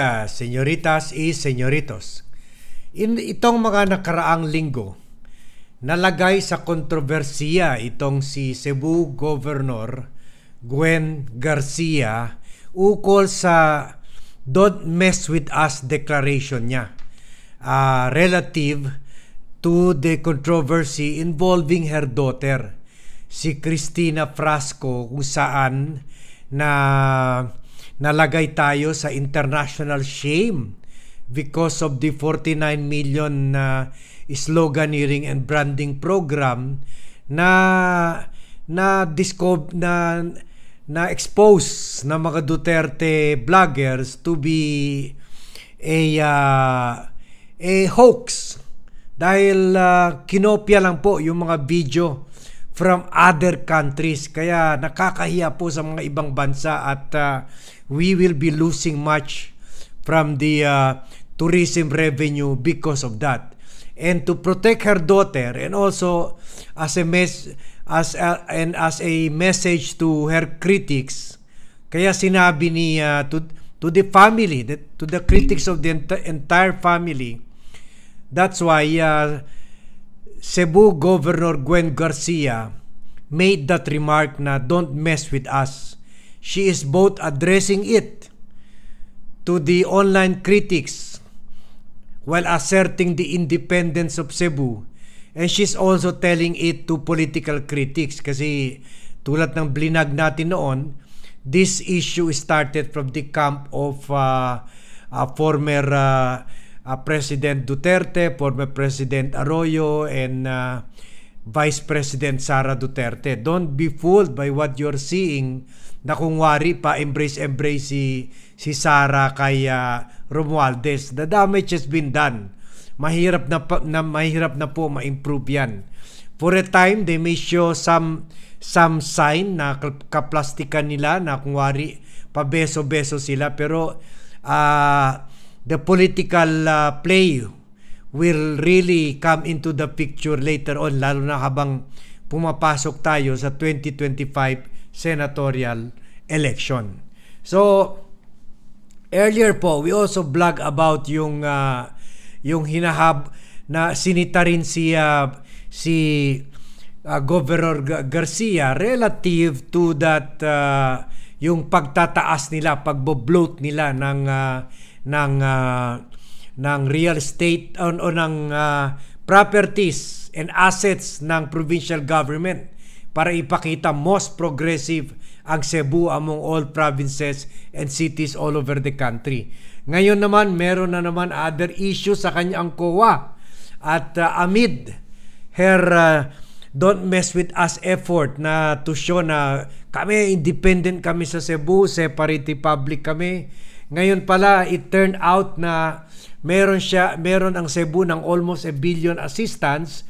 dia, señoritas y señoritos. In, itong mga nakaraang linggo, nalagay sa kontrobersiya itong si Cebu Governor Gwen Garcia ukol sa Don't Mess With Us declaration niya uh, relative to the controversy involving her daughter, si Christina Frasco, kung saan na nalagay tayo sa international shame because of the 49 million na uh, sloganeering and branding program na na discover na na expose na mga Duterte vloggers to be a uh, a hoax. Dahil uh, kinopya lang po yung mga video from other countries kaya nakakahiya po sa mga ibang bansa at uh, we will be losing much from the uh, tourism revenue because of that. And to protect her daughter and also as a mes as a, and as a message to her critics, kaya sinabi ni uh, to to the family, the, to the critics of the ent- entire family. That's why uh, Cebu Governor Gwen Garcia made that remark na don't mess with us. She is both addressing it to the online critics while asserting the independence of Cebu. And she's also telling it to political critics kasi tulad ng blinag natin noon, this issue started from the camp of uh, uh, former uh, uh, President Duterte, former President Arroyo, and uh, Vice President Sara Duterte. Don't be fooled by what you're seeing na kung wari pa embrace-embrace si, si Sara kay uh, Romualdez. The damage has been done. Mahirap na, na mahirap na po ma-improve yan. For a time, they may show some some sign na kaplastikan nila na kung wari pabeso-beso sila pero uh, the political uh, play will really come into the picture later on lalo na habang pumapasok tayo sa 2025 senatorial election. So earlier po we also blog about yung uh, yung hinahab na sinita rin si uh, si uh, Governor Garcia relative to that uh, yung pagtataas nila, pagbo-bloat nila ng uh, ng uh, ng real estate o, o ng uh, properties and assets ng provincial government para ipakita most progressive ang Cebu among all provinces and cities all over the country. Ngayon naman, meron na naman other issues sa kanyang COA. At uh, amid her uh, don't mess with us effort na to show na kami independent kami sa Cebu, separate public kami. Ngayon pala, it turned out na meron siya, meron ang Cebu ng almost a billion assistance.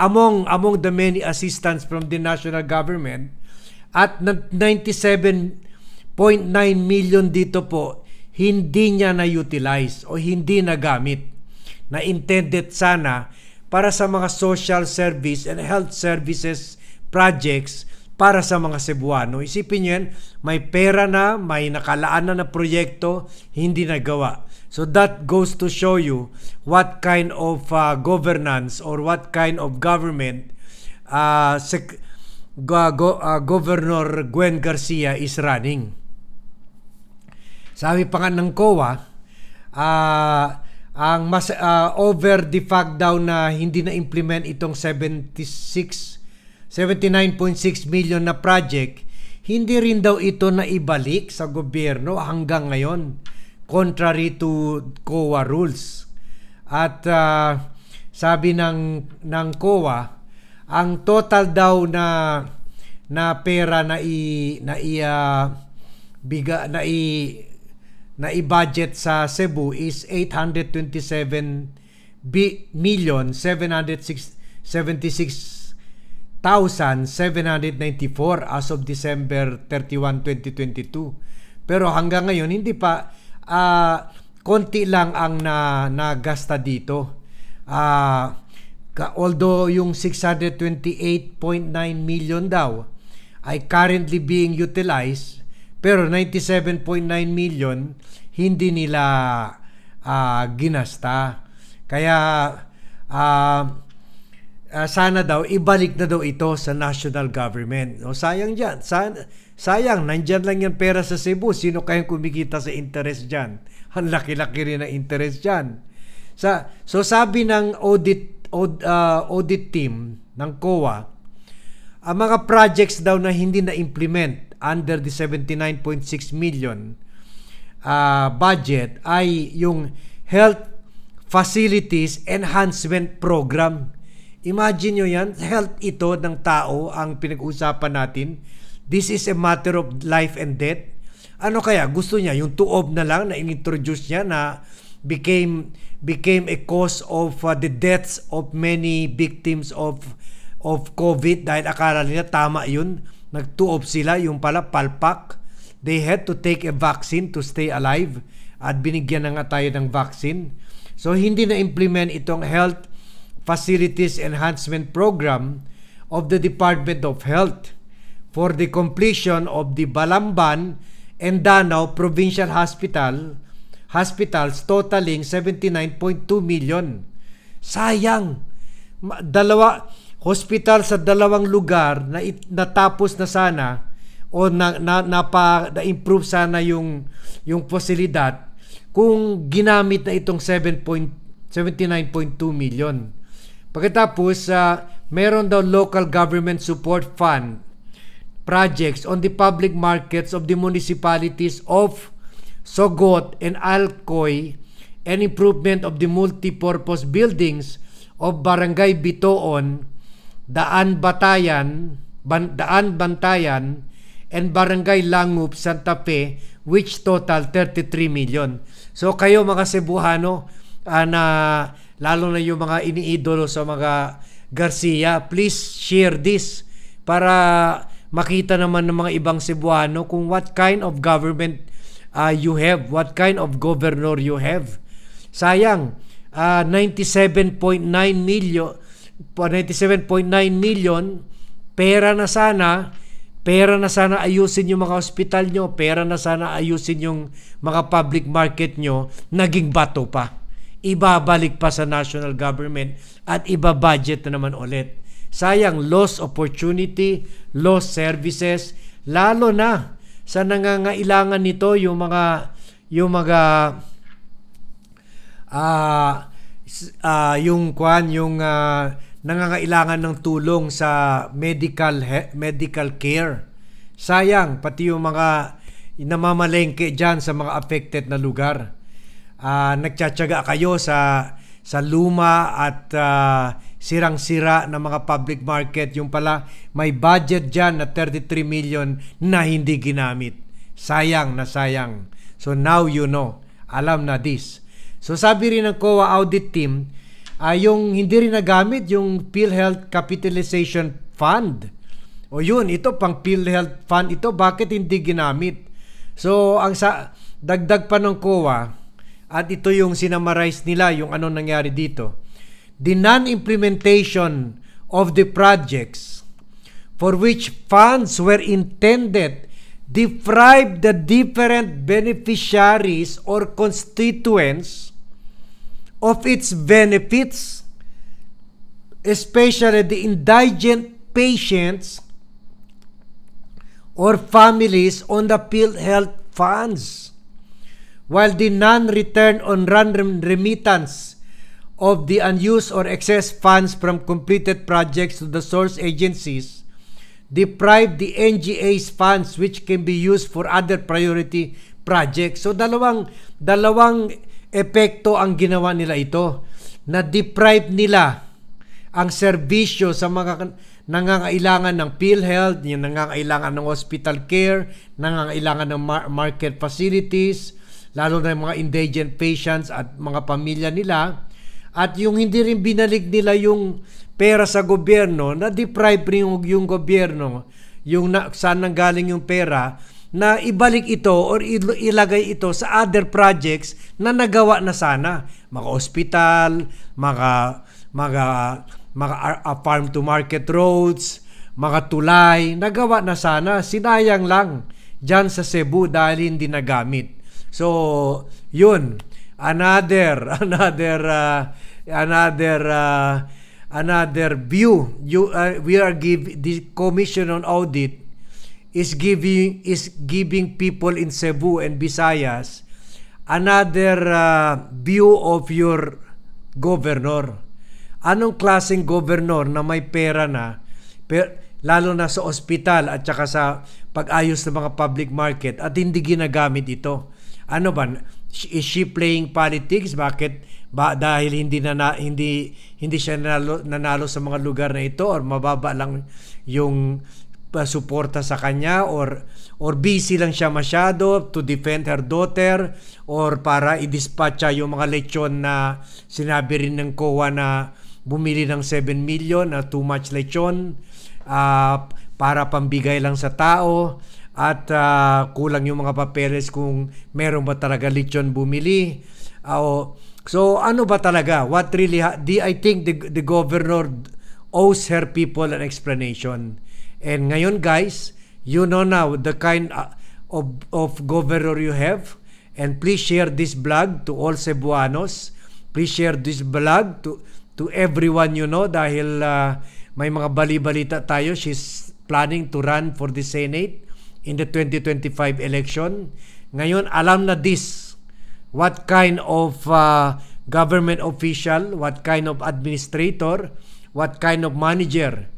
Among among the many assistance from the national government. At 97.9 million dito po hindi niya na-utilize o hindi nagamit. Na intended sana para sa mga social service and health services projects para sa mga Cebuano. Isipin niyo yan, may pera na, may nakalaan na na proyekto, hindi nagawa. So that goes to show you what kind of uh, governance or what kind of government uh, sec- go, go, uh, Governor Gwen Garcia is running. Sabi pa nga ng COA, uh, ang mas uh, over the fact daw na hindi na implement itong 76 79.6 million na project, hindi rin daw ito na ibalik sa gobyerno hanggang ngayon contrary to COA rules. At uh, sabi ng ng COA, ang total daw na na pera na i na i uh, biga na i na i-budget sa Cebu is 827 million 776 1,794 as of December 31, 2022. Pero hanggang ngayon, hindi pa, uh, konti lang ang na, nagasta dito. Uh, although yung 628.9 million daw ay currently being utilized, pero 97.9 million hindi nila uh, ginasta. Kaya, uh, uh, sana daw ibalik na daw ito sa national government. O sayang diyan. Sayang, sayang nandiyan lang yan pera sa Cebu. Sino kayang kumikita sa interest diyan? Ang laki-laki rin ng interest diyan. Sa so sabi ng audit audit, uh, audit team ng COA, ang mga projects daw na hindi na implement under the 79.6 million uh, budget ay yung health facilities enhancement program. Imagine nyo yan, health ito ng tao ang pinag-usapan natin. This is a matter of life and death. Ano kaya? Gusto niya yung tuob na lang na inintroduce niya na became became a cause of uh, the deaths of many victims of of COVID dahil akala nila tama yun. Nagtuob sila, yung pala palpak. They had to take a vaccine to stay alive at binigyan na nga tayo ng vaccine. So hindi na implement itong Health Facilities Enhancement Program of the Department of Health for the completion of the Balamban and Danau Provincial Hospital hospitals totaling 79.2 million. Sayang. Dalawa hospital sa dalawang lugar na natapos na sana o na, na, na, pa, na improve sana yung yung posibilidad kung ginamit na itong 7.79.2 million. Pagkatapos uh, meron daw local government support fund projects on the public markets of the municipalities of Sogot and Alcoy and improvement of the multi-purpose buildings of Barangay Bitoon Daan Batayan, Ban, Daan Bantayan, and Barangay Langup, Santa Fe, which total 33 million. So kayo mga Cebuano, uh, na lalo na yung mga iniidolo sa mga Garcia, please share this para makita naman ng mga ibang Cebuano kung what kind of government uh, you have, what kind of governor you have. Sayang, uh, 97.9 million 97.9 million, pera na sana, pera na sana ayusin yung mga ospital nyo, pera na sana ayusin yung mga public market nyo, naging bato pa. Ibabalik pa sa national government at iba budget na naman ulit. Sayang, lost opportunity, lost services, lalo na sa nangangailangan nito yung mga yung mga uh, uh, yung kwan yung uh, nangangailangan ng tulong sa medical medical care. Sayang pati yung mga namamalengke diyan sa mga affected na lugar. Uh, nagtsatsaga kayo sa sa luma at uh, sirang-sira na mga public market. Yung pala may budget diyan na 33 million na hindi ginamit. Sayang na sayang. So now you know. Alam na this. So sabi rin ng COA audit team, uh, yung hindi rin nagamit yung PhilHealth Capitalization Fund. O yun, ito pang PhilHealth Fund ito, bakit hindi ginamit? So, ang sa dagdag pa ng COA, at ito yung sinamarize nila, yung ano nangyari dito. The non-implementation of the projects for which funds were intended deprive the different beneficiaries or constituents of its benefits, especially the indigent patients or families on the health funds, while the non-return on run remittance of the unused or excess funds from completed projects to the source agencies deprive the NGA's funds which can be used for other priority projects. So dalawang dalawang epekto ang ginawa nila ito na deprive nila ang serbisyo sa mga nangangailangan ng PhilHealth, yung nangangailangan ng hospital care, nangangailangan ng market facilities, lalo na yung mga indigent patients at mga pamilya nila. At yung hindi rin binalik nila yung pera sa gobyerno, na deprive rin yung, gobyerno, yung na, saan nanggaling yung pera, na ibalik ito or ilagay ito sa other projects na nagawa na sana. Mga ospital, mga mga mga uh, farm to market roads, mga tulay, nagawa na sana. Sinayang lang dyan sa Cebu dahil hindi nagamit. So, yun. Another, another, uh, another, uh, another view. You, uh, we are give the Commission on Audit is giving is giving people in Cebu and Visayas another uh, view of your governor. Anong klaseng governor na may pera na, per, lalo na sa ospital at saka sa pag-ayos ng mga public market at hindi ginagamit ito. Ano ba? Is she playing politics? Bakit? Ba dahil hindi na, na hindi hindi siya nanalo, nanalo sa mga lugar na ito or mababa lang yung uh, suporta sa kanya or or busy lang siya masyado to defend her daughter or para i-dispatcha yung mga lechon na sinabi rin ng COA na bumili ng 7 million na too much lechon uh, para pambigay lang sa tao at uh, kulang yung mga papeles kung meron ba talaga lechon bumili. Uh, so ano ba talaga? What really the, I think the, the governor owes her people an explanation. And ngayon guys, you know now the kind uh, of, of governor you have. And please share this blog to all Cebuanos. Please share this blog to to everyone you know dahil uh, may mga bali-balita tayo. She's planning to run for the Senate in the 2025 election. Ngayon, alam na this. What kind of uh, government official, what kind of administrator, what kind of manager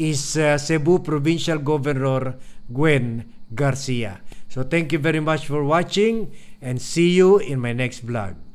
is uh, Cebu Provincial Governor Gwen Garcia. So thank you very much for watching and see you in my next vlog.